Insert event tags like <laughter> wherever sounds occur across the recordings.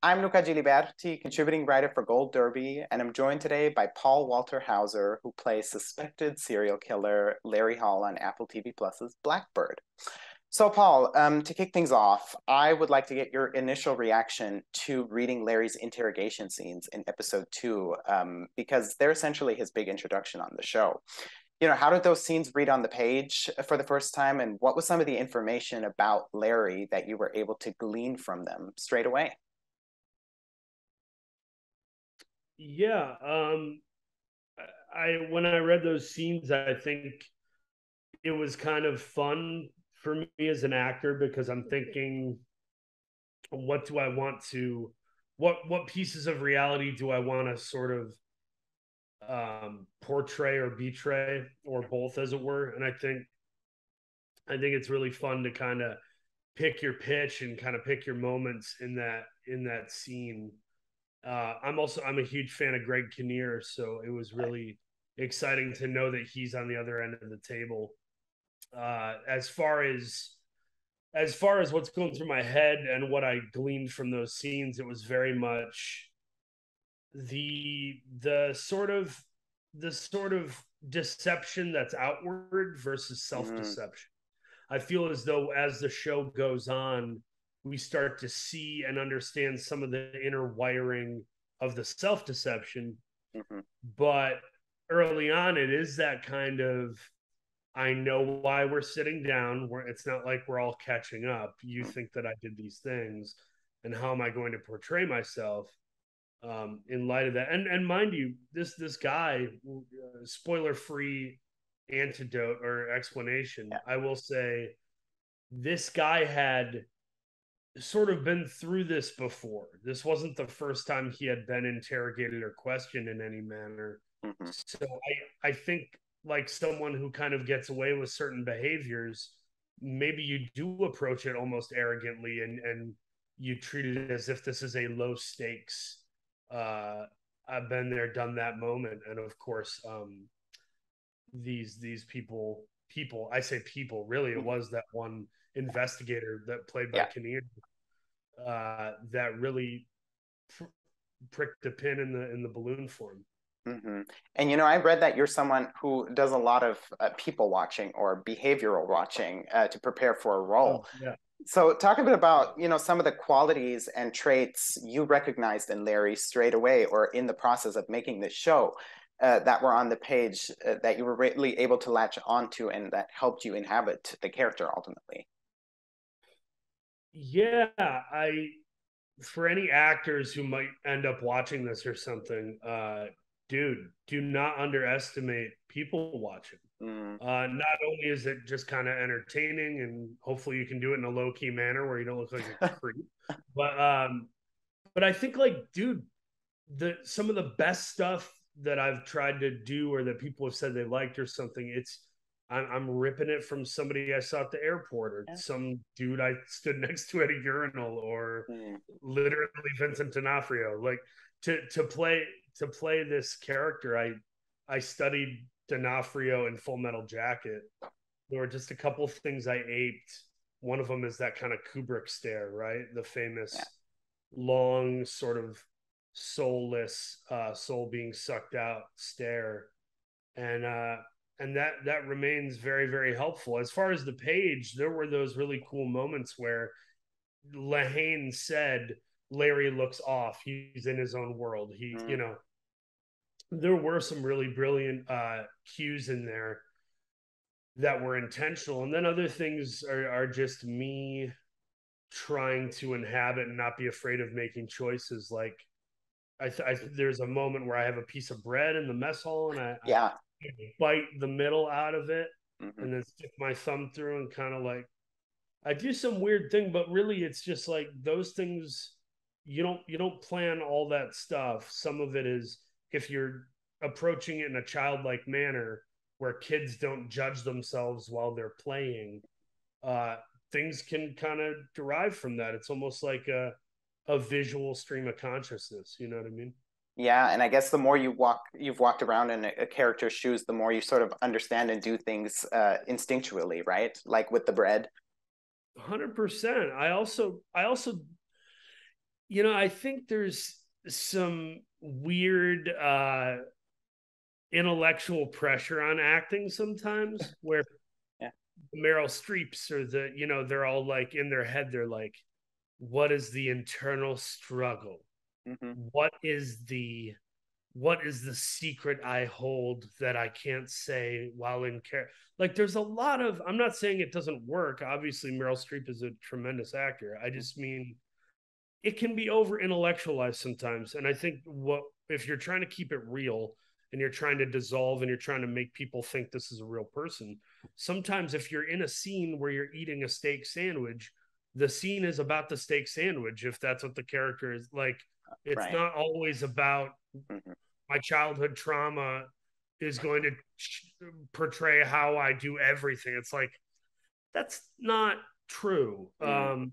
I'm Luca Giliberti, contributing writer for Gold Derby, and I'm joined today by Paul Walter Hauser, who plays suspected serial killer Larry Hall on Apple TV Plus's Black Bird. So, Paul, um, to kick things off, I would like to get your initial reaction to reading Larry's interrogation scenes in episode two, um, because they're essentially his big introduction on the show you know, how did those scenes read on the page for the first time? And what was some of the information about Larry that you were able to glean from them straight away? Yeah. Um, I, when I read those scenes, I think it was kind of fun for me as an actor because I'm thinking, what do I want to, what, what pieces of reality do I want to sort of um, portray or betray or both as it were? And i think i think it's really fun to kind of pick your pitch and kind of pick your moments in that in that scene uh, i'm also i'm a huge fan of greg kinnear so it was really exciting to know that he's on the other end of the table uh, as far as as far as what's going through my head and what i gleaned from those scenes it was very much the the sort of the sort of deception that's outward versus self-deception. Mm. I feel as though as the show goes on, we start to see and understand some of the inner wiring of the self-deception. Mm-hmm. But early on, it is that kind of I know why we're sitting down. Where it's not like we're all catching up. You mm. think that I did these things, and how am I going to portray myself? um, in light of that. And and mind you, this this guy, uh, spoiler free antidote or explanation. Yeah. I will say, this guy had sort of been through this before. This wasn't the first time he had been interrogated or questioned in any manner. Mm-hmm. So I I think like someone who kind of gets away with certain behaviors, maybe you do approach it almost arrogantly and and you treat it as if this is a low stakes uh, I've been there, done that moment, and of course, um, these these people people I say people really it was that one investigator that played by yeah. Kinnear uh, that really pr- pricked a pin in the in the balloon form. Mm-hmm. And you know, I've read that you're someone who does a lot of uh, people watching or behavioral watching uh, to prepare for a role. Oh, yeah. So talk a bit about, you know, some of the qualities and traits you recognized in Larry straight away or in the process of making this show uh, that were on the page uh, that you were really able to latch onto and that helped you inhabit the character ultimately. Yeah, I for any actors who might end up watching this or something, uh dude, do not underestimate people watching. Mm. Uh, not only is it just kind of entertaining, and hopefully you can do it in a low key manner where you don't look like a <laughs> creep, but um, but I think like, dude, the some of the best stuff that I've tried to do or that people have said they liked or something, it's I'm, I'm ripping it from somebody I saw at the airport or yeah. some dude I stood <laughs> next to at a urinal or mm. literally Vincent D'Onofrio. Like to to play to play this character, I I studied D'Onofrio in Full Metal Jacket. There were just a couple things I aped. One of them is that kind of Kubrick stare, right? The famous yeah. long, sort of soulless, uh, soul being sucked out stare, and uh, and that that remains very very helpful. As far as the page, there were those really cool moments where Lehane said, "Larry looks off. He's in his own world. He, mm. you know." there were some really brilliant uh, cues in there that were intentional, and then other things are, are just me trying to inhabit and not be afraid of making choices. Like, I, I there's a moment where I have a piece of bread in the mess hall, and I yeah I bite the middle out of it, mm-hmm. and then stick my thumb through and kind of like I do some weird thing, but really it's just like those things you don't you don't plan all that stuff. Some of it is if you're approaching it in a childlike manner where kids don't judge themselves while they're playing uh, things can kind of derive from that it's almost like a, a visual stream of consciousness you know what i mean? Yeah and i guess the more you walk you've walked around in a, a character's shoes the more you sort of understand and do things uh, instinctually right? Like with the bread. 100% i also i also you know, I think there's some weird uh intellectual pressure on acting sometimes <laughs> where yeah. Meryl Streeps or the, you know, they're all like in their head, they're like, what is the internal struggle? Mm-hmm. What is the what is the secret I hold that I can't say while in care? Like, there's a lot of, I'm not saying it doesn't work. Obviously, Meryl Streep is a tremendous actor. I just mean it can be over intellectualized sometimes. And I think what, if you're trying to keep it real and you're trying to dissolve and you're trying to make people think this is a real person, sometimes if you're in a scene where you're eating a steak sandwich, the scene is about the steak sandwich, if that's what the character is like. It's Right. not always about Mhm. my childhood trauma is going to portray how I do everything. It's like that's not true. Mhm. Um,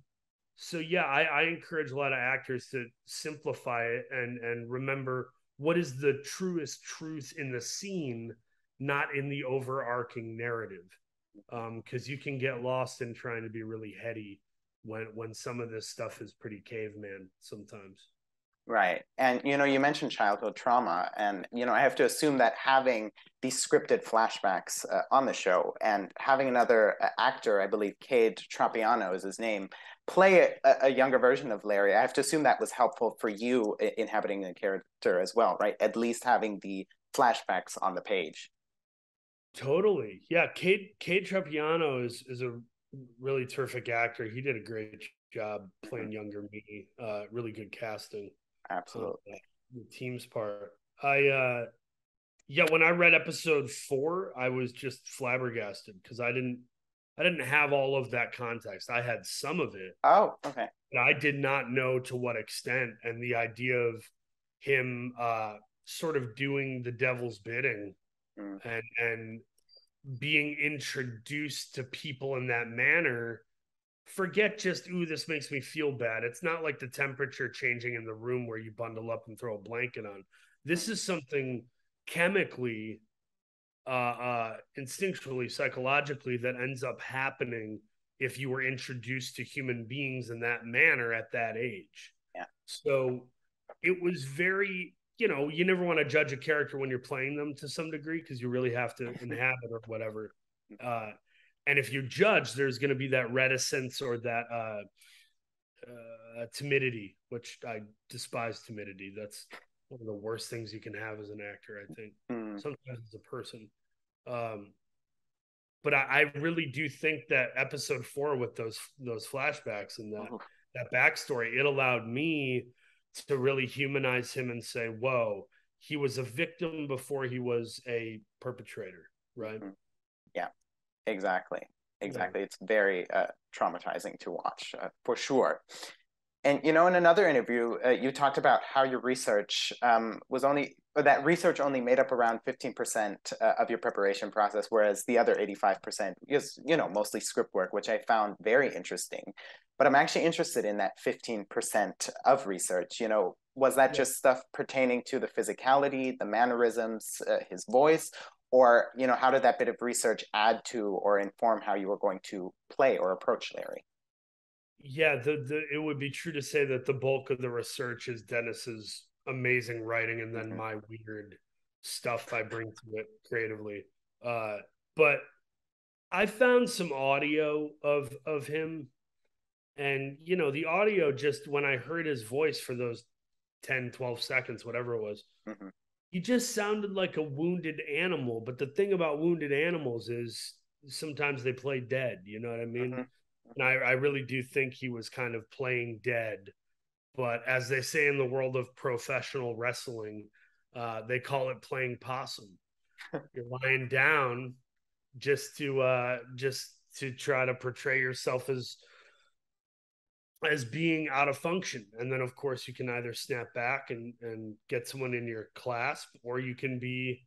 so yeah, I, I encourage a lot of actors to simplify it and and remember what is the truest truth in the scene, not in the overarching narrative. Because you can get lost in trying to be really heady when when some of this stuff is pretty caveman sometimes. Right. And, you know, you mentioned childhood trauma. And, you know, I have to assume that having these scripted flashbacks uh, on the show and having another uh, actor, I believe Cade Trapiano is his name, play a, a younger version of Larry, I have to assume that was helpful for you i- inhabiting the character as well, right? At least having the flashbacks on the page. Totally. Yeah. Cade Cade Trepiano is is a really terrific actor. He did a great job playing younger me. Uh really good casting. Absolutely. Uh, the team's part. I uh yeah, when I read episode four, I was just flabbergasted because I didn't I didn't have all of that context. I had some of it, Oh, okay. but I did not know to what extent. And the idea of him uh sort of doing the devil's bidding Mm. and and being introduced to people in that manner forget just ooh this makes me feel bad. It's not like the temperature changing in the room where you bundle up and throw a blanket on. This is something chemically uh uh instinctually psychologically that ends up happening if you were introduced to human beings in that manner at that age. Yeah. so it was very you know you never want to judge a character when you're playing them to some degree because you really have to <laughs> inhabit or whatever uh and if you judge there's going to be that reticence or that uh uh timidity which i despise timidity that's one of the worst things you can have as an actor i think Mm. sometimes as a person. Um, but I, I really do think that episode four with those those flashbacks and that Oof. that backstory, it allowed me to really humanize him and say, "Whoa, he was a victim before he was a perpetrator." Right? Mhm. Exactly. Exactly. It's very uh, traumatizing to watch uh, for sure. And you know, in another interview, uh, you talked about how your research um, was only or that research only made up around fifteen percent uh, of your preparation process, whereas the other eighty-five percent is you know mostly script work, which I found very interesting. But I'm actually interested in that fifteen percent of research. You know, was that Yeah. just stuff pertaining to the physicality, the mannerisms, uh, his voice, or you know, how did that bit of research add to or inform how you were going to play or approach Larry? Yeah, the, the it would be true to say that the bulk of the research is Dennis's amazing writing and then Mhm. my weird stuff I bring to it creatively. Uh, but I found some audio of of him and you know the audio just when I heard his voice for those 10 12 seconds whatever it was Mhm. he just sounded like a wounded animal but the thing about wounded animals is sometimes they play dead you know what I mean Mhm. And I, I really do think he was kind of playing dead. But as they say in the world of professional wrestling, uh, they call it playing possum. <laughs> You're lying down just to uh, just to try to portray yourself as as being out of function, and then of course you can either snap back and and get someone in your clasp, or you can be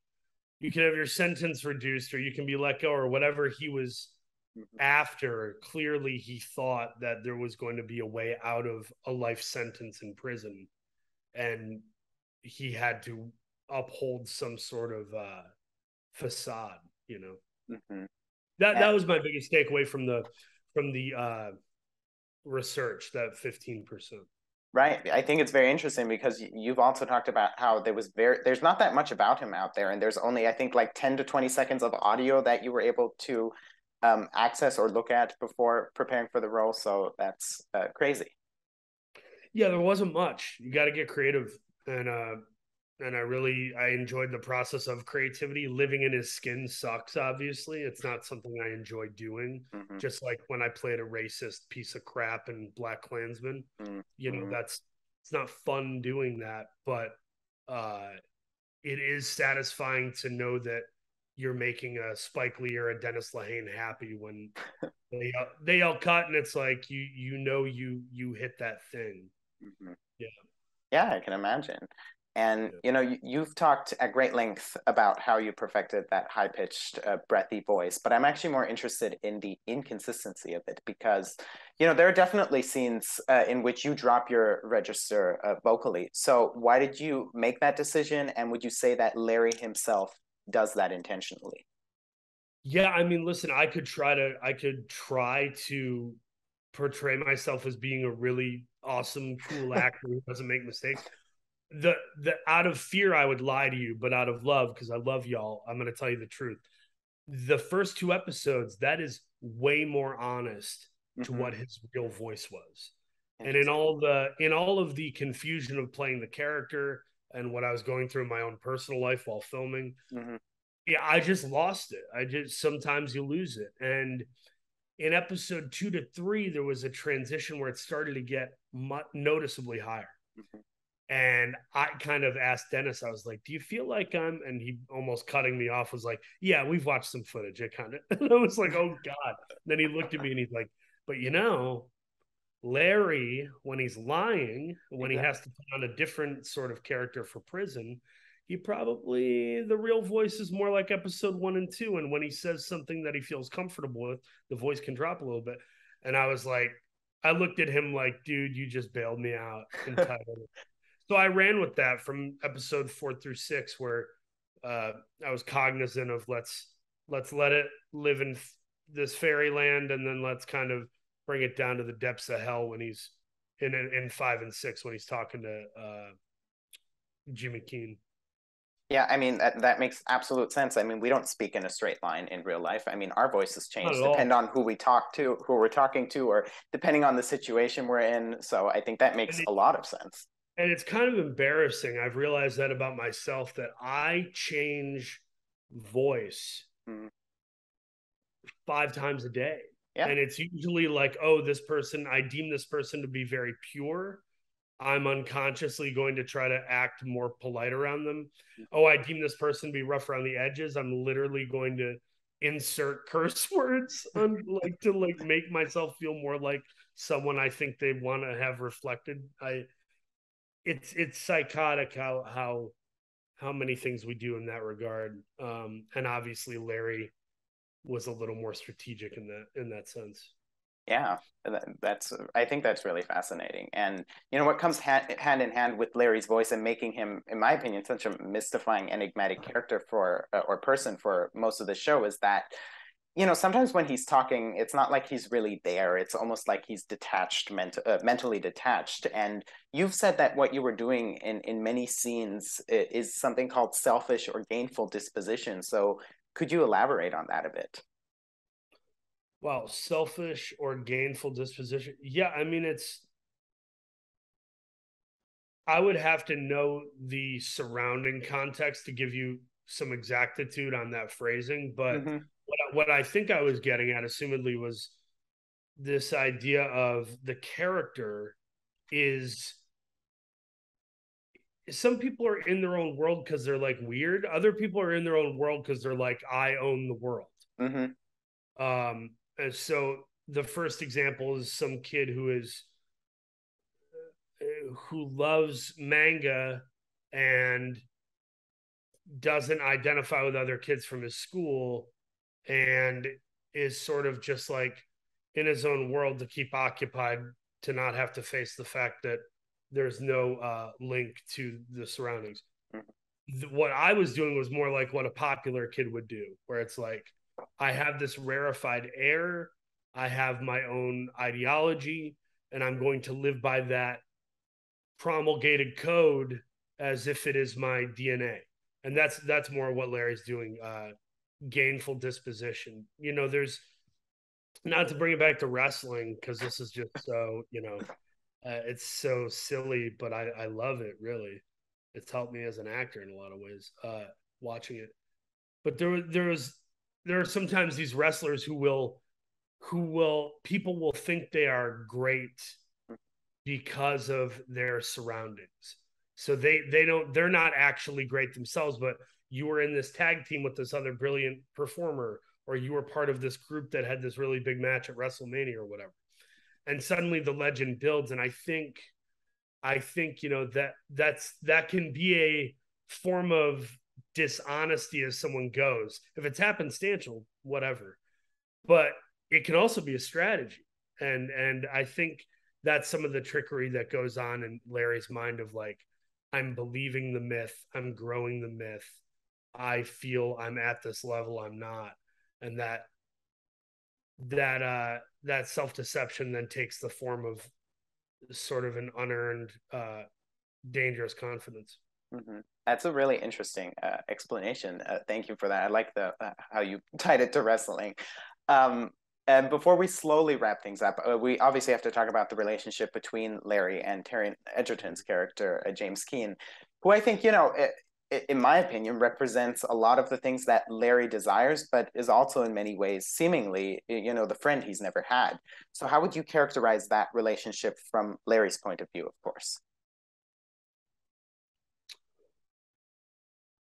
you can have your sentence reduced, or you can be let go, or whatever he was. After clearly he thought that there was going to be a way out of a life sentence in prison and he had to uphold some sort of uh facade you know Mhm. that that was my biggest takeaway from the from the uh research that 15% Right. I think it's very interesting because you've also talked about how there was very there's not that much about him out there, and there's only I think like ten to twenty seconds of audio that you were able to um, access or look at before preparing for the role. So that's uh, crazy. Yeah, there wasn't much. You got to get creative, and uh, and I really I enjoyed the process of creativity. Living in his skin sucks. Obviously, it's not something I enjoy doing. Mm-hmm. Just like when I played a racist piece of crap in BlacKkKlansman, mm-hmm. you know, that's it's not fun doing that, but uh, it is satisfying to know that you're making a Spike Lee or a Dennis Lehane happy when <laughs> they uh, they all cut and it's like you you know you you hit that thing. Mm-hmm. Yeah. Yeah, I can imagine. And you know, you, have talked at great length about how you perfected that high-pitched, uh, breathy voice, but I'm actually more interested in the inconsistency of it because, you know, there are definitely scenes uh, in which you drop your register uh, vocally. So, why did you make that decision? And would you say that Larry himself does that intentionally? Yeah, I mean, listen, I could try to, I could try to portray myself as being a really awesome, cool <laughs> actor who doesn't make mistakes the the out of fear I would lie to you, but out of love because I love y'all, I'm going to tell you the truth. The first two episodes that is way more honest mm-hmm. to what his real voice was. And in all the in all of the confusion of playing the character and what I was going through in my own personal life while filming, mm-hmm. yeah, I just lost it. I just sometimes you lose it. And in episode 2 to 3 there was a transition where it started to get noticeably higher. Mm-hmm and I kind of asked Dennis, I was like, Do you feel like I'm, and he almost cutting me off was like, Yeah, we've watched some footage. It kind of, <laughs> I was like, Oh God. And then he looked at me and he's like, But you know, Larry, when he's lying, when he has to put on a different sort of character for prison, he probably, the real voice is more like episode one and two. And when he says something that he feels comfortable with, the voice can drop a little bit. And I was like, I looked at him like, dude, you just bailed me out <laughs> entirely. So I ran with that from episode four through six, where uh, I was cognizant of let's let's let it live in this fairyland, and then let's kind of bring it down to the depths of hell when he's in in five and six when he's talking to uh, Jimmy Keene. Yeah, I mean that, that makes absolute sense. I mean, we don't speak in a straight line in real life. I mean, our voices change depend on who we talk to, who we're talking to, or depending on the situation we're in. So I think that makes a lot of sense and it's kind of embarrassing. I've realized that about myself that I change voice mm. five times a day. Yeah. And it's usually like, oh, this person, I deem this person to be very pure. I'm unconsciously going to try to act more polite around them. Oh, I deem this person to be rough around the edges. I'm literally going to insert <laughs> curse words on like to like make myself feel more like someone I think they want to have reflected. I it's it's psychotic how how how many things we do in that regard. Um, and obviously Larry was a little more strategic in that in that sense. Yeah, that's I think that's really fascinating. And you know what comes hand, hand in hand with Larry's voice and making him, in my opinion, such a mystifying, enigmatic character for or person for most of the show is that you know sometimes when he's talking it's not like he's really there it's almost like he's detached ment- uh, mentally detached and you've said that what you were doing in in many scenes is something called selfish or gainful disposition so could you elaborate on that a bit? Well selfish or gainful disposition? Yeah i mean it's i would have to know the surrounding context to give you some exactitude on that phrasing but mm-hmm. what, what I think I was getting at, assumedly, was this idea of the character is some people are in their own world because they're like weird. Other people are in their own world because they're like, I own the world. Mm-hmm. Um, so the first example is some kid who is uh, who loves manga and doesn't identify with other kids from his school and is sort of just like in his own world to keep occupied to not have to face the fact that there's no uh, link to the surroundings. Mm-hmm. What I was doing was more like what a popular kid would do, where it's like, I have this rarefied air, I have my own ideology, and I'm going to live by that promulgated code as if it is my DNA. And that's that's more what Larry's doing. Uh, gainful disposition. You know, there's not to bring it back to wrestling because this is just so you know, uh, it's so silly, but I I love it really. It's helped me as an actor in a lot of ways. Uh, watching it, but there there was there are sometimes these wrestlers who will who will people will think they are great because of their surroundings. So they they don't they're not actually great themselves, but you were in this tag team with this other brilliant performer, or you were part of this group that had this really big match at WrestleMania or whatever. And suddenly the legend builds. And I think I think, you know, that that's that can be a form of dishonesty as someone goes. If it's happenstantial, whatever. But it can also be a strategy. And and I think that's some of the trickery that goes on in Larry's mind of like, I'm believing the myth, I'm growing the myth. I feel I'm at this level, I'm not. And that that uh that self-deception then takes the form of sort of an unearned uh dangerous confidence. Mm-hmm. That's a really interesting uh, explanation. Uh, thank you for that. I like the uh, how you <laughs> tied it to wrestling. Um, and before we slowly wrap things up, uh, we obviously have to talk about the relationship between Larry and Taron Egerton's character, uh, James Keene, who I think, you know, in my opinion, represents a lot of the things that Larry desires, but is also in many ways seemingly, you know, the friend he's never had. So, how would you characterize that relationship from Larry's point of view, of course?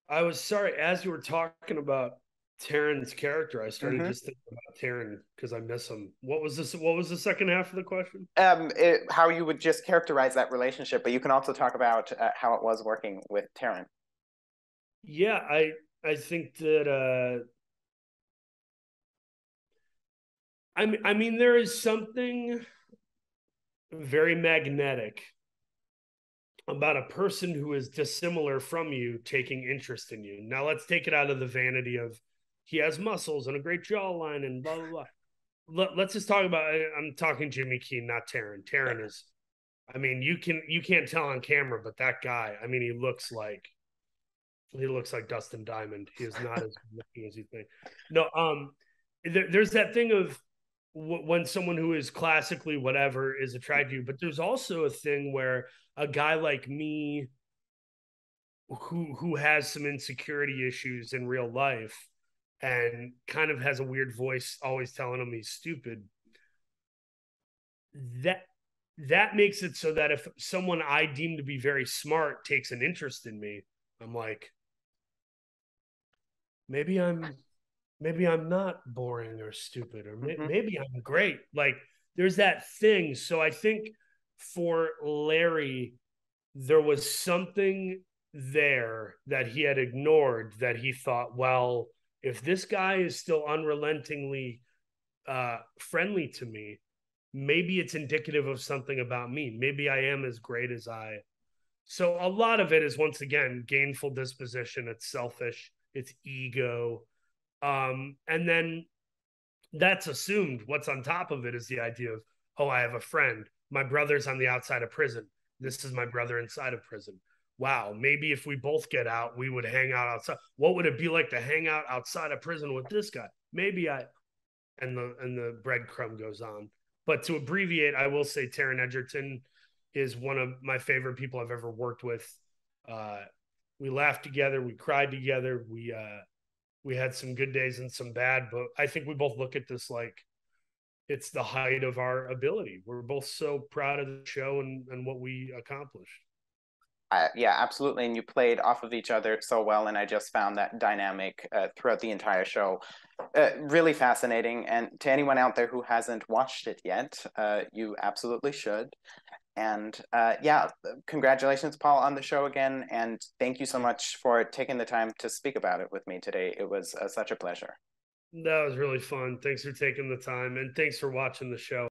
I was sorry, as you were talking about Taron's character, I started mm-hmm. just thinking about Taron because I miss him. What was this? What was the second half of the question? Um, it, how you would just characterize that relationship, but you can also talk about uh, how it was working with Taron. Yeah, I I think that uh, I mean, I mean, there is something very magnetic about a person who is dissimilar from you taking interest in you. Now let's take it out of the vanity of he has muscles and a great jawline and blah blah blah. Let, us just talk about. I'm talking Jimmy Keene, not Taron. Taron is, I mean, you can you can't tell on camera, but that guy, I mean, he looks like he looks like Dustin Diamond. He is not as looking as you think. No, um, there, there's that thing of w- when someone who is classically whatever is attracted to you, but there's also a thing where a guy like me, who who has some insecurity issues in real life and kind of has a weird voice always telling him he's stupid that that makes it so that if someone i deem to be very smart takes an interest in me i'm like maybe i'm maybe i'm not boring or stupid or mm-hmm. maybe i'm great like there's that thing so i think for larry there was something there that he had ignored that he thought well if this guy is still unrelentingly uh, friendly to me, maybe it's indicative of something about me. Maybe I am as great as I. So a lot of it is once again gainful disposition. It's selfish. It's ego, um, and then that's assumed. What's on top of it is the idea of, oh, I have a friend. My brother's on the outside of prison. This is my brother inside of prison wow, maybe if we both get out, we would hang out outside. What would it be like to hang out outside of prison with this guy? Maybe I and the and the breadcrumb goes on. But to abbreviate, I will say Taron Egerton is one of my favorite people I've ever worked with. Uh, we laughed together, we cried together, we uh, we had some good days and some bad, but I think we both look at this like it's the height of our ability. We're both so proud of the show and, and what we accomplished yeah, absolutely. And you played off of each other so well. And I just found that dynamic uh, throughout the entire show uh, really fascinating. And to anyone out there who hasn't watched it yet, uh, you absolutely should. And uh, yeah, congratulations, Paul, on the show again. And thank you so much for taking the time to speak about it with me today. It was uh, such a pleasure. That was really fun. Thanks for taking the time and thanks for watching the show.